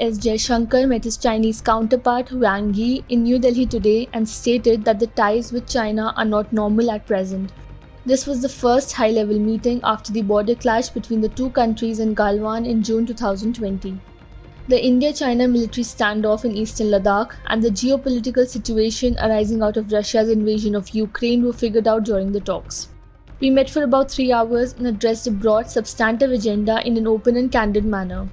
S. Jaishankar met his Chinese counterpart Wang Yi in New Delhi today and stated that the ties with China are not normal at present. This was the first high level meeting after the border clash between the two countries in Galwan in June 2020. The India China military standoff in eastern Ladakh and the geopolitical situation arising out of Russia's invasion of Ukraine were figured out during the talks. We met for about three hours and addressed a broad, substantive agenda in an open and candid manner.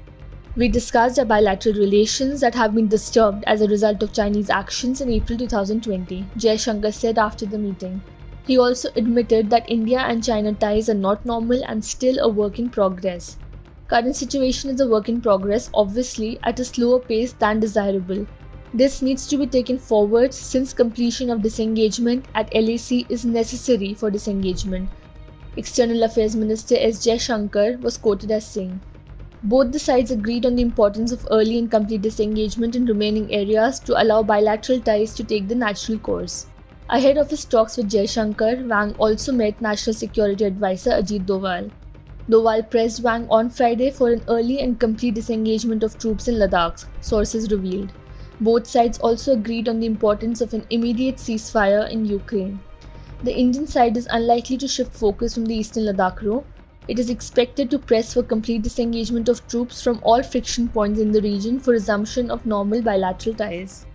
We discussed our bilateral relations that have been disturbed as a result of Chinese actions in April 2020, Jaishankar said after the meeting. He also admitted that India and China ties are not normal and still a work in progress. Current situation is a work in progress, obviously at a slower pace than desirable. This needs to be taken forward since completion of disengagement at LAC is necessary for disengagement. External Affairs Minister S. Jaishankar was quoted as saying, both the sides agreed on the importance of early and complete disengagement in remaining areas to allow bilateral ties to take the natural course. Ahead of his talks with Jaishankar, Wang also met National Security Advisor Ajit Doval. Doval pressed Wang on Friday for an early and complete disengagement of troops in Ladakh, sources revealed. Both sides also agreed on the importance of an immediate ceasefire in Ukraine. The Indian side is unlikely to shift focus from the eastern Ladakh row, it is expected to press for complete disengagement of troops from all friction points in the region for resumption of normal bilateral ties.